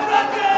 Democrat!